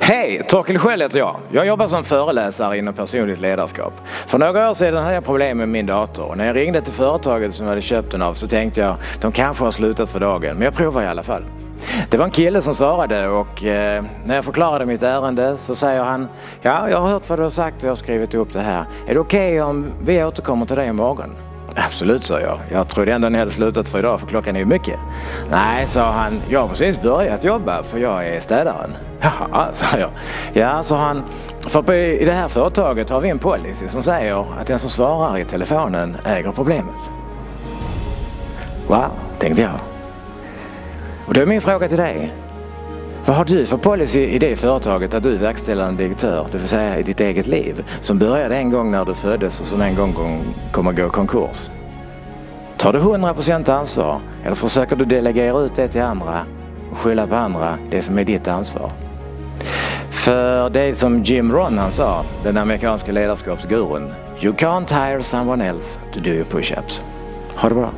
Hej! Torkel Schell heter jag. Jag jobbar som föreläsare inom personligt ledarskap. För några år sedan hade jag problem med min dator och när jag ringde till företaget som jag hade köpt den av så tänkte jag de kanske har slutat för dagen, men jag provar i alla fall. Det var en kille som svarade och eh, när jag förklarade mitt ärende så säger han Ja, jag har hört vad du har sagt och jag har skrivit upp det här. Är det okej okay om vi återkommer till dig imorgon? Absolut, sa jag. Jag trodde ändå ni hade slutat för idag för klockan är ju mycket. Nej, sa han. Jag har precis börjat jobba för jag är städaren. Jaha, sa jag. Ja, sa han. För i det här företaget har vi en policy som säger att den som svarar i telefonen äger problemet. Wow, tänkte jag. Och då är min fråga till dig. Vad har du för policy i det företaget där du är verkställande direktör, det vill säga i ditt eget liv, som började en gång när du föddes och som en gång kommer gå konkurs? Tar du 100% ansvar eller försöker du delegera ut det till andra och skylla på andra det som är ditt ansvar? För det är som Jim Rohn han sa, den amerikanska ledarskapsgurun. You can't hire someone else to do your push-ups. Ha det bra.